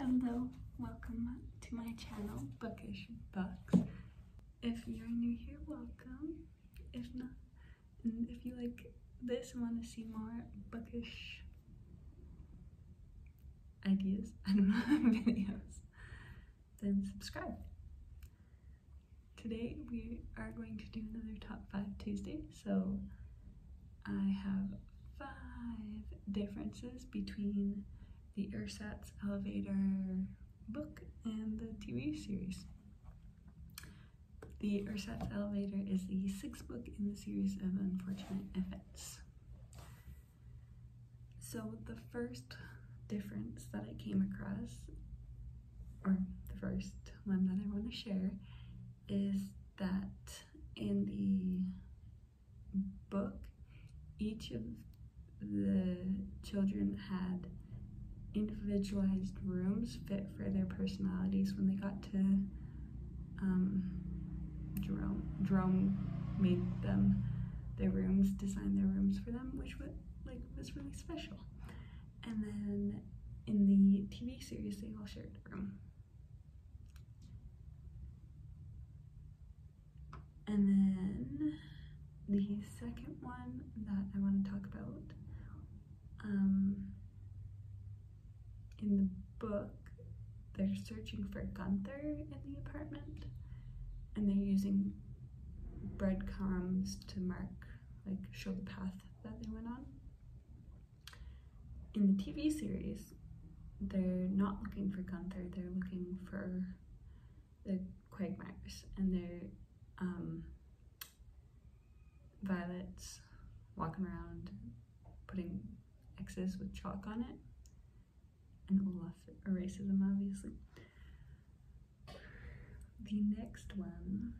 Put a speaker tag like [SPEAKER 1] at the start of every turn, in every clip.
[SPEAKER 1] Hello, welcome to my channel, Bookish Bucks. If you're new here, welcome. If not, and if you like this and want to see more bookish ideas, know, videos, then subscribe. Today we are going to do another top 5 Tuesday, so I have five differences between the Ersatz Elevator book and the TV series. The Ersatz Elevator is the sixth book in the series of unfortunate events. So the first difference that I came across, or the first one that I want to share, is that in the book, each of the children had individualized rooms fit for their personalities when they got to um, Jerome. Jerome made them their rooms, designed their rooms for them, which was like was really special. And then in the TV series, they all shared a room. And then the second one that I want to talk about um, in the book, they're searching for Gunther in the apartment and they're using breadcrumbs to mark, like, show the path that they went on. In the TV series, they're not looking for Gunther, they're looking for the Quagmires and they're um, Violet's walking around putting X's with chalk on it and Olaf erases them obviously. The next one,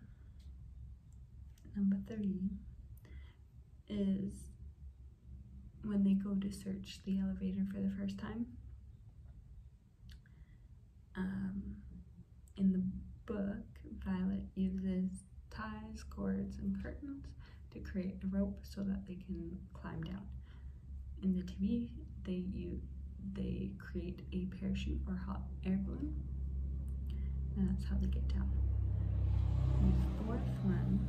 [SPEAKER 1] number three, is when they go to search the elevator for the first time. Um, in the book, Violet uses ties, cords, and curtains to create a rope so that they can climb down. In the TV, they use they create a parachute or hot air balloon. And that's how they get down. The fourth one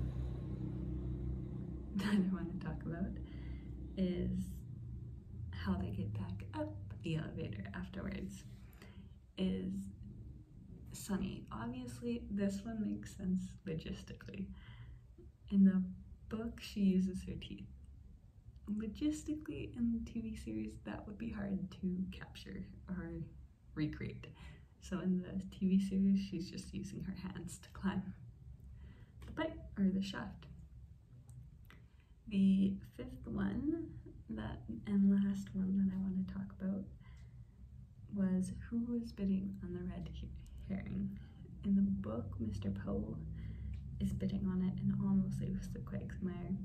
[SPEAKER 1] that I want to talk about is how they get back up the elevator afterwards. Is Sunny. Obviously, this one makes sense logistically. In the book, she uses her teeth logistically in the TV series that would be hard to capture or recreate. So in the TV series, she's just using her hands to climb the pipe or the shaft. The fifth one that and last one that I want to talk about was who was bidding on the red herring. In the book, Mr. Poe is bidding on it and almost leaves the Quagmire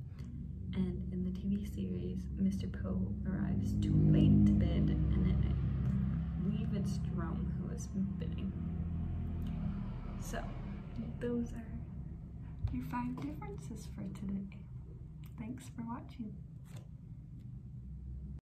[SPEAKER 1] and in the TV series, Mr. Poe arrives too late to bid, and it leaves Jerome who is bidding. So, those are your five differences for today. Thanks for watching.